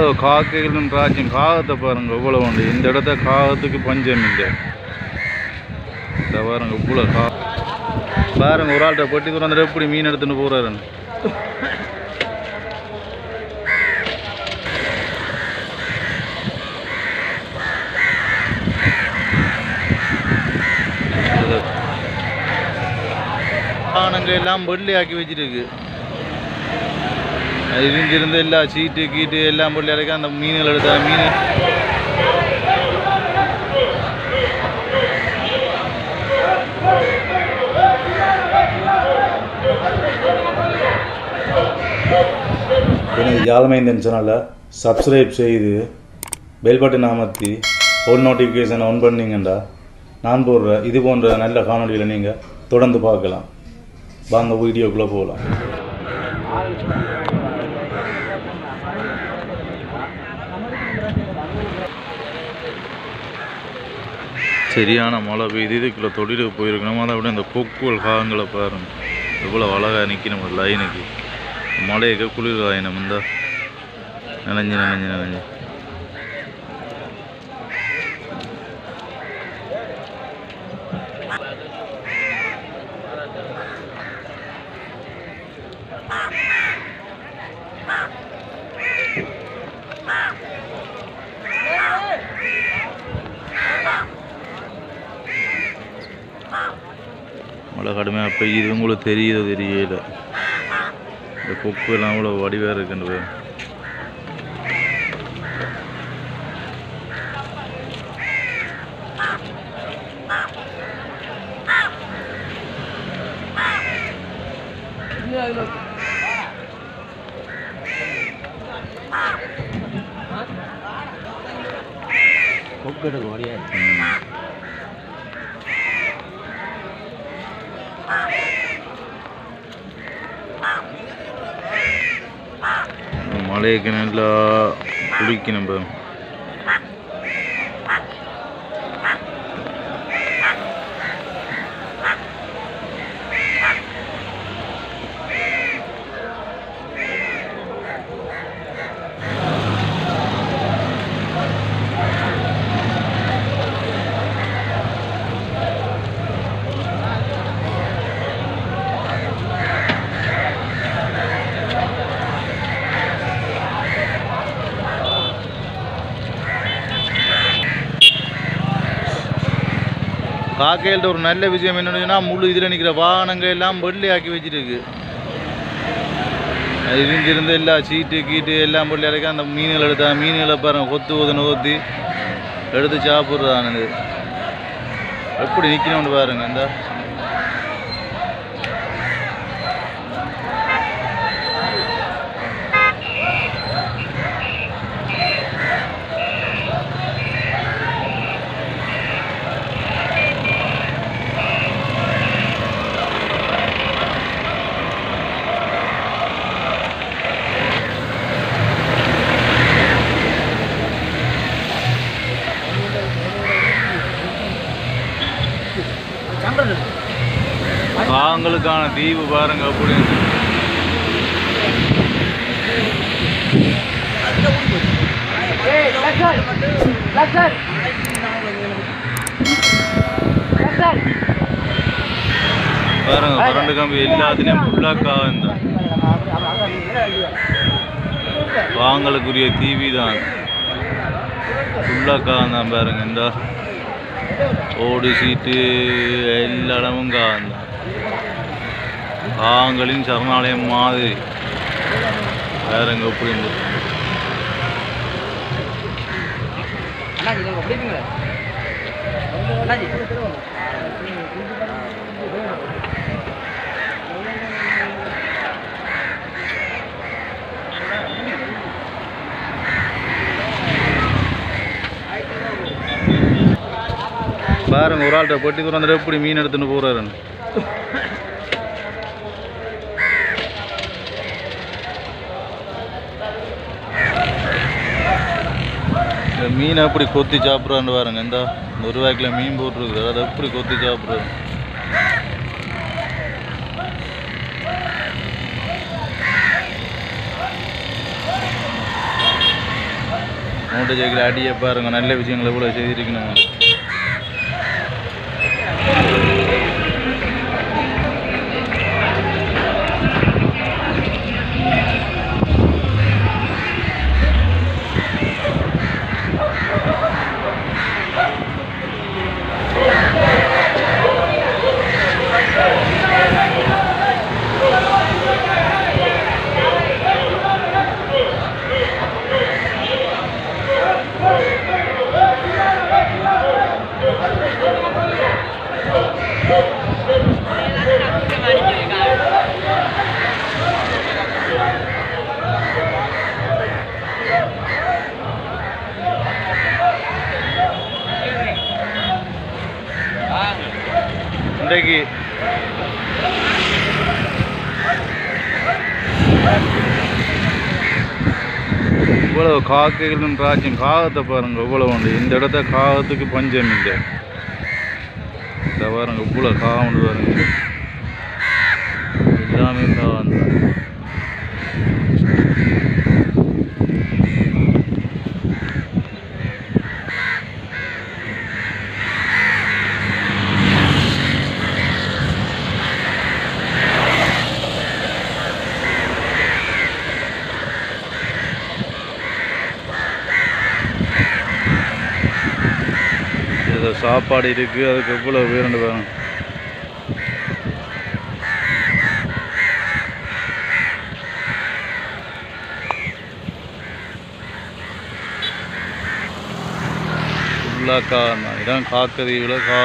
எவ்வளோ காக்கைகளும் ராஜ்யம் காகத்தை பாருங்க எவ்வளோ உண்டு. இந்த இடத்த காகத்துக்கு பஞ்சம் இல்லை. இந்த பாருங்க இவ்வளோ கா பாருங்க ஒரு ஆள்கிட்ட பொட்டி திறந்துட்டு எப்படி மீன் எடுத்துன்னு போறாருன்னு. ஆனங்க எல்லாம் வெள்ளையாக்கி வச்சிருக்கு. இங்கிருந்து இருந்திருந்து எல்லா சீட்டு கீட்டு எல்லாம் வெள்ளை இறக்கி அந்த மீன்கள் எடுத்தா மீன் எனக்கு ஜாலமைந்தன் சேனலை சப்ஸ்கிரைப் செய்து பெல் பட்டன் அமர்த்தி ஓல் நோட்டிஃபிகேஷன் ஆன் பண்ணீங்கண்டா நான் போடுற இது போன்ற நல்ல காணொளிகளை நீங்கள் தொடர்ந்து பார்க்கலாம். வாங்க வீடியோக்குள்ளே போகலாம். சரியான மழை பெய்யுது இதுக்குள்ளே தொழிலுக்கு போயிருக்கணும். அதை விட இந்த கொக்குவல் காகங்களை பாருங்கள் எவ்வளோ அழகாக நிற்கணும் நம்ம லைனுக்கு மழையக்க குளிர் காயினம் இந்த. நனைஞ்சு நனைஞ்சு நினைஞ்சு மழை கடுமையாக பெய்யுது உங்களுக்கு தெரியுதோ தெரியல. இந்த கொக்கு எல்லாம் கூட வடிவாக இருக்குன்னு மலையை கிணறுல குளிக்கணும் இப்போ காக்கைகள்ட்ட ஒரு நல்ல விஷயம் என்னன்னா முழு இதில் நிற்கிற வாகனங்கள் எல்லாம் வெள்ளையாக்கி வச்சிருக்கு. அது இருந்திருந்து எல்லா சீட்டு கீட்டு எல்லாம் வெள்ளை இறக்கி அந்த மீன்கள் எடுத்தா மீன்களை பாருங்க கொத்து ஊதுன கொத்தி எடுத்து சாப்பிட்றதானது எப்படி நிற்கணும்னு பாருங்க இந்த. காங்களுக்கான தீவு பாருங்க அப்படின்னு. பாருங்க கரண்ட் கம்பி எல்லாத்துலேயும் ஃபுல்லாக காகம் தான் தீவி தான். ஃபுல்லாக காகம் பாருங்க இந்த. ஓடு சீட்டு எல்லா இடமும் காந்தான். தான் காங்களின் சரணாலயம் மாதிரி எப்படி நீங்கள் பிடிப்பீங்களா அண்ணாஜி. பாருங்க ஒரு ஆள்கிட்ட பொட்டி திறந்துட்டு எப்படி மீன் எடுத்துன்னு போறாருன்னு. இந்த மீனை எப்படி கொத்தி சாப்பிட்றான்னு பாருங்க. இந்த ஒரு ரூபாய்க்குல மீன் போட்டுருக்கு அதை எப்படி கொத்தி சாப்பிட்றது? மூட்டை ஜெயிக்கிற அடியை பாருங்க. நல்ல விஷயங்களை கூட செய்திருக்கணும் இன்றைக்கு இவ்வளவு காக்கைகளும் ராஜ்யம் காகத்தை பாருங்க இவ்வளவு உண்டு. இந்த இடத்த காகத்துக்கு பஞ்சம் இல்லை. இந்த பாருங்க இவ்வளோ காகம் உண்டு பாருங்க. எல்லாமே காகம் தான் சாப்பாடு இருக்குது அதுக்கு எவ்வளோ வேணுண்டு வேணும்? ஃபுல்லாக கா இதான் காக்கதீவில் கா